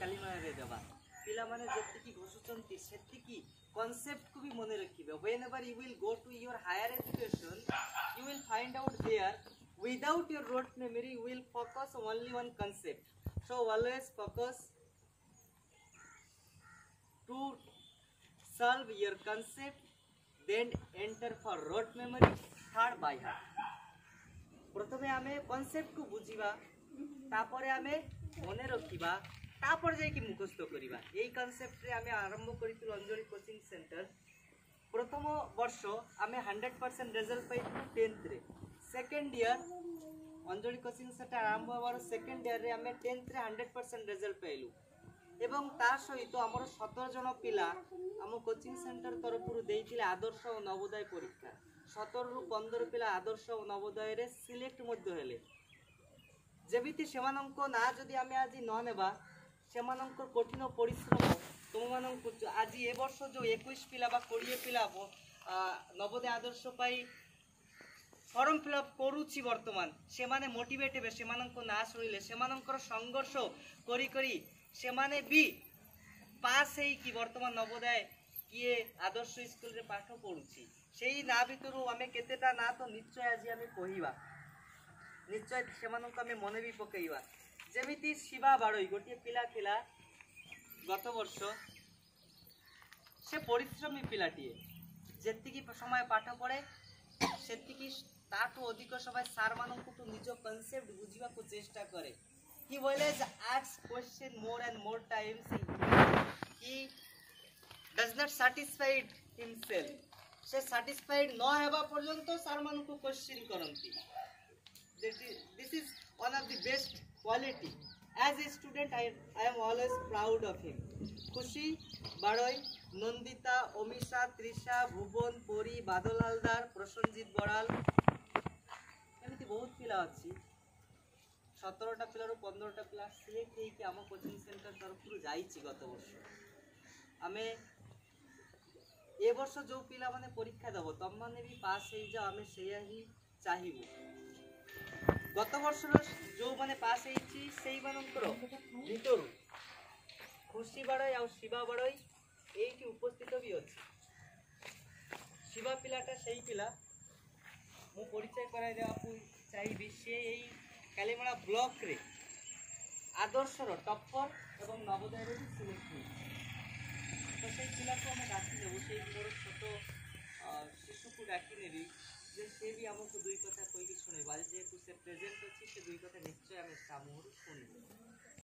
কালিমারে দেবা ପିଲାମାନେ ଯେତିକି ଘୁଷୁଛନ୍ତି ସେତିକି କନସେପ୍ଟକୁ ବି ମନେ ରଖିବେ whenever you will go to your higher education you will find out there without your rote memory you will focus only one concept so always focus to solve your concept then enter for rote memory third by heart প্রথমে আমি concept কু বুঝিবা তারপরে আমি মনে রাখিবা তারপরে ଯାଇକି ମୁଖସ୍ଥ କରିବା ଏଇ କନସେପ୍ଟରେ ଆମେ ଆରମ୍ଭ କରିଥିଲୁ ଅଞ୍ଜଳି କୋଚିଂ ସେଣ୍ଟର ପ୍ରଥମ ବର୍ଷ ଆମେ ହଣ୍ଡ୍ରେଡ଼ ପରସେଣ୍ଟ ରେଜଲ୍ଟ ପାଇଥିଲୁ ଟେନ୍ଥରେ second year Anjali coaching centre ଆରମ୍ଭ ହେବାର ସେକେଣ୍ଡ ଇୟର୍ରେ ଆମେ ଟେନ୍ଥରେ ହଣ୍ଡ୍ରେଡ଼ ପରସେଣ୍ଟ ରେଜଲ୍ଟ ପାଇଲୁ ଏବଂ ତା ସହିତ ଆମର ସତର ଜଣ ପିଲା ଆମ କୋଚିଂ ସେଣ୍ଟର ତରଫରୁ ଦେଇଥିଲେ ଆଦର୍ଶ ଓ ନବୋଦୟ ପରୀକ୍ଷା ସତରରୁ ପନ୍ଦର ପିଲା ଆଦର୍ଶ ଓ ନବୋଦୟରେ ସିଲେକ୍ଟ ମଧ୍ୟ ହେଲେ ଯେମିତି ସେମାନଙ୍କ ନାଁ ଯଦି ଆମେ ଆଜି ନ ନେବା ସେମାନଙ୍କର କଠିନ ପରିଶ୍ରମ ତୁମମାନଙ୍କୁ আজ এ বর্ষ যে একুশ পিলা বা କୋଡ଼ିଏ পিলা ନବୋଦୟ আদর্শ পাই ফর্ম ফিল আপ করুছি বর্তমান সে মোটিভেট হবে সে না শুনলে সে সংঘর্ষ করি করি সে বি হয়ে কি বর্তমান নবোদয় কিয়ে আদর্শ স্কুল পাঠ পড়ুছি সেই না ভিতর আমি কেতেটা না তো নিশ্চয় আজ আমি কহিবা নিশ্চয় সে আমি মনে বি পকাইবা ଯେମିତି ଶିବା ବାଡ଼ୋଇ ଗୋଟିଏ ପିଲା ଥିଲା ଗତ ବର୍ଷ ସେ ପରିଶ୍ରମୀ ପିଲାଟିଏ ଯେତିକି ସମୟ ପାଠ ପଢ଼େ ସେତିକି ତାଠୁ ଅଧିକ ସମୟ ସାର୍ମାନଙ୍କଠୁ ନିଜ କନସେପ୍ଟ ବୁଝିବାକୁ ଚେଷ୍ଟା କରେ he always ଆକ୍ସ question more and more times he does not satisfied himself ସେ ସାଟିସ୍ଫାଇଡ୍ ନ ହେବା ପର୍ଯ୍ୟନ୍ତ ସାର୍ମାନଙ୍କୁ କ୍ୱେଶ୍ଚିନ୍ କରନ୍ତି This is one of the best quality. As a student, I, I am always proud of him. খুশি বাড়ই নন্দিতা অমিষা তৃষা ভুবন পরি বাদল হালদার প্রসঞ্জিৎ বড়াল এমনি বহুত পিলা অছি সতেরোটা পিলার পনেরোটা পিলা সিএ কে আমার কোচিং সেন্টার তরফর যাইছি গত বর্ষ আমি এ বর্ষ যে পিলা মানে পরীক্ষা দেব তুমি বি পাস হয়ে যাও আমি সেইয়া হি চাহিবু ଗତ ବର୍ଷର ଯେଉଁମାନେ ପାସ୍ ହେଇଛି ସେଇମାନଙ୍କର ଭିତରୁ ଖୁସି ବାଡ଼ଇ ଆଉ ଶିବା ବାଡ଼ଇ ଏଇଠି ଉପସ୍ଥିତ ବି ଅଛି ଶିବା ପିଲାଟା ସେଇ ପିଲା ମୁଁ ପରିଚୟ କରାଇ ଦେବାକୁ ଚାହିଁବି ସେ ଏଇ କାଲିମେଳା ବ୍ଲକରେ ଆଦର୍ଶର ଟପ୍ପର ଏବଂ ନବୋଦୟରେ ବି ସିଲେକ୍ଟ ହୋଇଛି ତ ସେଇ ପିଲାକୁ ଆମେ ଡାକି ନେବୁ ସେଇ ମୋର ଛୋଟ ଶିଶୁକୁ ଡାକି ନେବି ଯେ ସେ ବି ଆମକୁ ଦୁଇ କଥା କହିକି বাড়িতে একটু প্রেজেন্ট করছি সে দুই কথা